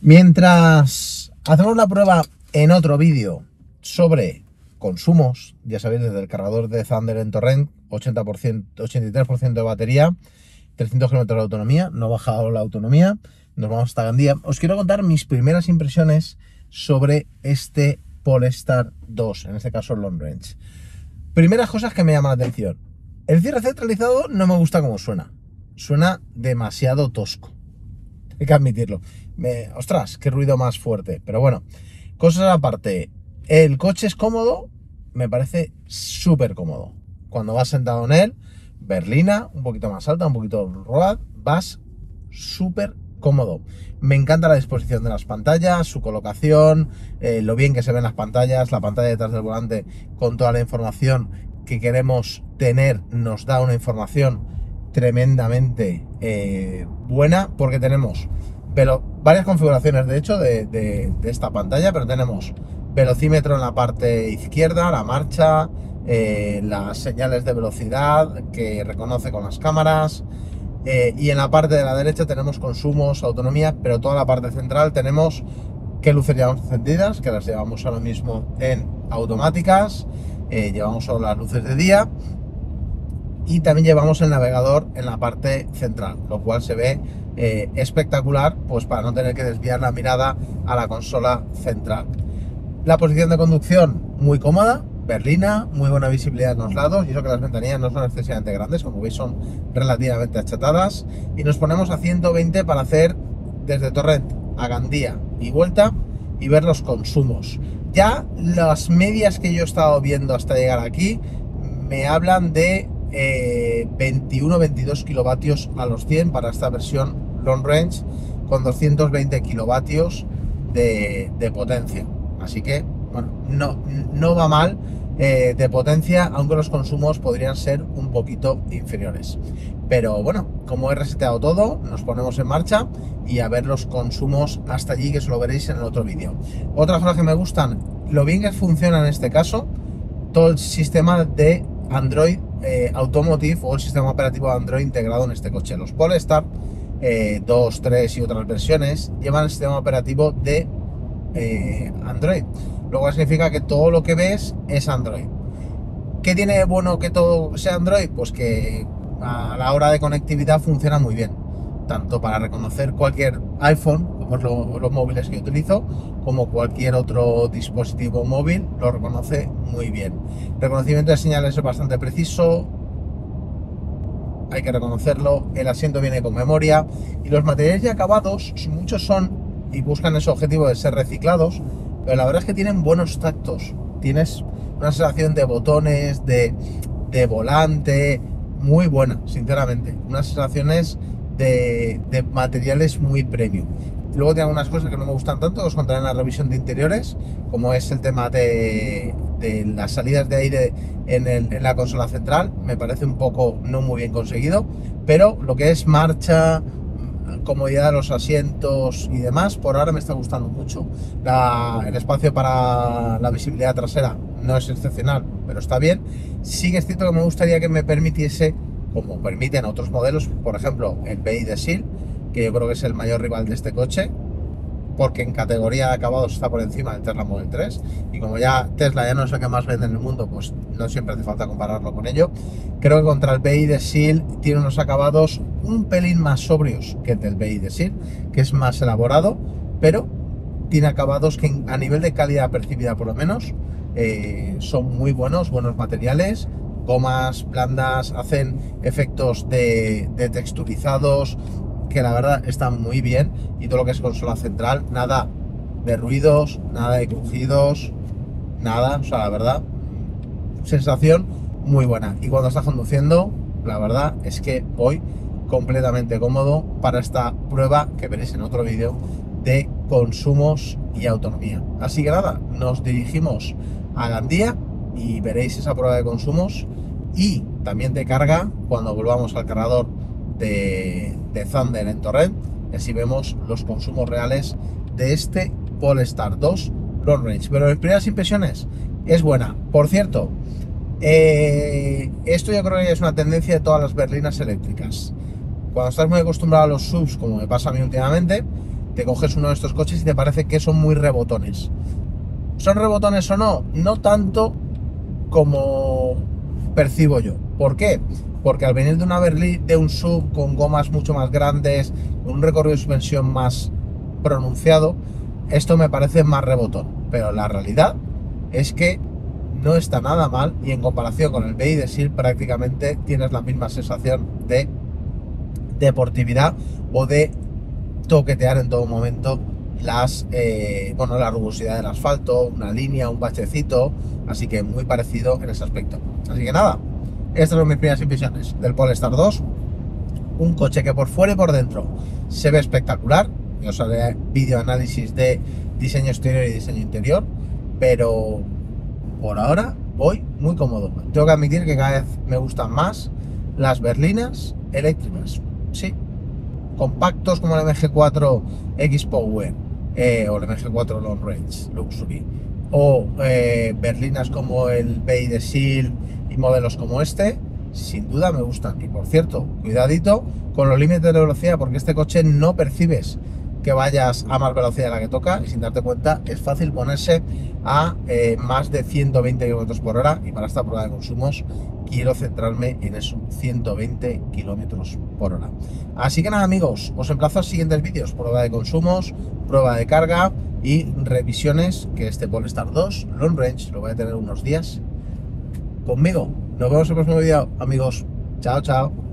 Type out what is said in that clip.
Mientras hacemos la prueba en otro vídeo sobre consumos, ya sabéis, desde el cargador de Thunder en Torrent, 80%, 83% de batería, 300 km de autonomía, no ha bajado la autonomía, nos vamos hasta Gandía. Os quiero contar mis primeras impresiones sobre este Polestar 2, en este caso Long Range. Primeras cosas que me llaman la atención. El cierre centralizado no me gusta como suena. Suena demasiado tosco. Hay que admitirlo. Ostras, qué ruido más fuerte. Pero bueno, cosas aparte. El coche es cómodo, me parece súper cómodo. Cuando vas sentado en él, berlina, un poquito más alta, un poquito road, vas súper cómodo. Me encanta la disposición de las pantallas, su colocación, eh, lo bien que se ven las pantallas, la pantalla detrás del volante con toda la información que queremos tener nos da una información tremendamente eh, buena porque tenemos varias configuraciones de hecho de, esta pantalla, pero tenemos velocímetro en la parte izquierda, la marcha, eh, las señales de velocidad que reconoce con las cámaras, eh, y en la parte de la derecha tenemos consumos, autonomía, pero toda la parte central tenemos qué luces llevamos encendidas, que las llevamos ahora mismo en automáticas, llevamos solo las luces de día y también llevamos el navegador en la parte central, lo cual se ve eh, espectacular, pues para no tener que desviar la mirada a la consola central. La posición de conducción muy cómoda, berlina, muy buena visibilidad en los lados, y eso que las ventanillas no son excesivamente grandes, como veis son relativamente achatadas, y nos ponemos a 120 para hacer desde Torrent a Gandía y vuelta y ver los consumos. Ya las medias que yo he estado viendo hasta llegar aquí me hablan de 21-22 eh, kilovatios a los 100 para esta versión long range con 220 kilovatios de, potencia. Así que, bueno, no, no va mal eh, de potencia, aunque los consumos podrían ser un poquito inferiores. Pero bueno, como he reseteado todo, nos ponemos en marcha y a ver los consumos hasta allí, que eso lo veréis en el otro vídeo. Otra cosa que me gustan, lo bien que funciona en este caso, todo el sistema de Android eh, Automotive o el sistema operativo Android integrado en este coche. Los Polestar eh, 2, 3 y otras versiones llevan el sistema operativo de eh, Android lo cual significa que todo lo que ves es Android. ¿Qué tiene bueno que todo sea Android? Pues que a la hora de conectividad funciona muy bien, tanto para reconocer cualquier iPhone, como es los móviles que utilizo, como cualquier otro dispositivo móvil, lo reconoce muy bien. Reconocimiento de señales es bastante preciso, hay que reconocerlo, el asiento viene con memoria y los materiales ya acabados, muchos son y buscan ese objetivo de ser reciclados, pero la verdad es que tienen buenos tactos. Tienes una sensación de botones, de, volante, muy buena, sinceramente. Unas sensaciones de, materiales muy premium. Luego tiene algunas cosas que no me gustan tanto, os contaré en la revisión de interiores, como es el tema de, las salidas de aire en, en, la consola central. Me parece un poco no muy bien conseguido, pero lo que es marcha, comodidad de los asientos y demás, por ahora me está gustando mucho. el espacio para la visibilidad trasera no es excepcional, pero está bien. Sí que es cierto que me gustaría que me permitiese, como permiten otros modelos, por ejemplo el BI de SIL, que yo creo que es el mayor rival de este coche, porque en categoría de acabados está por encima del Tesla Model 3 y como ya Tesla ya no es el que más vende en el mundo, pues no siempre hace falta compararlo con ello. Creo que contra el BI de SEAL tiene unos acabados un pelín más sobrios que el del BI de SEAL, que es más elaborado, pero tiene acabados que a nivel de calidad percibida por lo menos eh, son muy buenos, buenos materiales, gomas blandas, hacen efectos de, de texturizados, que la verdad está muy bien y todo lo que es consola central, nada de ruidos, nada de crujidos, nada, o sea, la verdad, sensación muy buena. Y cuando estás conduciendo, la verdad es que voy completamente cómodo para esta prueba que veréis en otro vídeo de consumos y autonomía. Así que nada, nos dirigimos a Gandía y veréis esa prueba de consumos y también de carga cuando volvamos al cargador de, de Thunder en Torrent y así vemos los consumos reales de este Polestar 2 Long Range. Pero en primeras impresiones es buena. Por cierto, eh, esto yo creo que es una tendencia de todas las berlinas eléctricas. Cuando estás muy acostumbrado a los subs, como me pasa a mí últimamente, te coges uno de estos coches y te parece que son muy rebotones. ¿Son rebotones o no? No tanto como percibo yo. ¿Por qué? Porque al venir de una Berlín, de un sub con gomas mucho más grandes, con un recorrido de suspensión más pronunciado, esto me parece más rebotón. Pero la realidad es que no está nada mal y en comparación con el BI de SIL prácticamente tienes la misma sensación de deportividad o de toquetear en todo momento las eh, bueno la rugosidad del asfalto, una línea, un bachecito, así que muy parecido en ese aspecto. Así que nada, estas son mis primeras impresiones del Polestar 2. Un coche que por fuera y por dentro se ve espectacular. Yo os haré vídeo análisis de diseño exterior y diseño interior, pero por ahora voy muy cómodo. Tengo que admitir que cada vez me gustan más las berlinas eléctricas. Sí, compactos como el MG4 X Power eh, o el MG4 Long Range Luxury o eh, berlinas como el Bay de Seal modelos como este, sin duda me gustan. Y por cierto, cuidadito con los límites de velocidad porque este coche no percibes que vayas a más velocidad de la que toca y sin darte cuenta es fácil ponerse a eh, más de 120 km por hora y para esta prueba de consumos quiero centrarme en esos 120 km por hora. Así que nada amigos, os emplazo a siguientes vídeos, prueba de consumos, prueba de carga y revisiones que este Polestar 2 Long Range lo voy a tener unos días conmigo. Nos vemos el próximo vídeo amigos. Chao, chao.